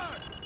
Fire!